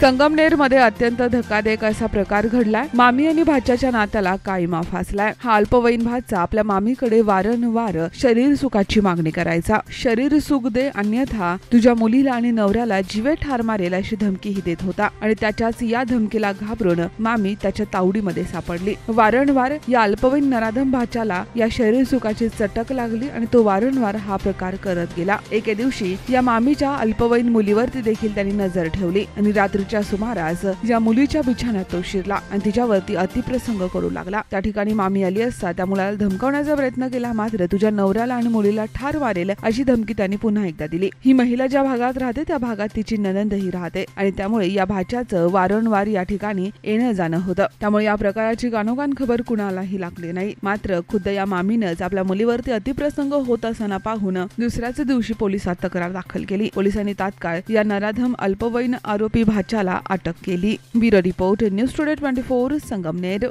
संगमनेरमध्ये अत्यंत धक्कादायक असा प्रकार घडलाय. मामी आणि भाच्याच्या नात्याला काळीमा फासलाय. हा अल्पवयीन भाचा आपल्या मामीकडे वारंवार शरीर सुखाची मागणी करायचा. शरीर सुख दे अन्यथा तुझ्या मुलीला आणि नवऱ्याला जीवे ठार मारेल अशी धमकीही देत होता आणि त्याच्याच या धमकीला घाबरून मामी त्याच्या तावडीमध्ये सापडली. वारंवार या अल्पवयीन नराधम भाच्याला या शरीर सुखाची चटक लागली आणि तो वारंवार हा प्रकार करत गेला. एके दिवशी या मामीच्या अल्पवयीन मुलीवरती देखील त्यांनी नजर ठेवली आणि रात्री रात्रीच्या सुमारास या मुलीच्या बिछाण्यात तो शिरला आणि तिच्यावरती अतिप्रसंग करू लागला. त्या ठिकाणी मामी आली असता त्या मुलाला धमकावण्याचा प्रयत्न केला मात्र तुझ्या नवऱ्याला आणि मुलीला ठार मारेल अशी धमकी त्यांनी पुन्हा एकदा दिली. ही महिला ज्या भागात राहते त्या भागात तिची ननंदही राहते आणि त्यामुळे या भाच्याचं वारंवार या ठिकाणी येणं जाणं होतं. त्यामुळे या प्रकाराची गाणोगाण खबर कुणालाही लागली नाही. मात्र खुद्द या मामीनंच आपल्या मुलीवरती अतिप्रसंग होत असताना पाहून दुसऱ्याच दिवशी पोलिसात तक्रार दाखल केली. पोलिसांनी तात्काळ या नराधम अल्पवयीन आरोपी भाच्या भाच्याला अटक केली bureau report news today twenty four Sangamner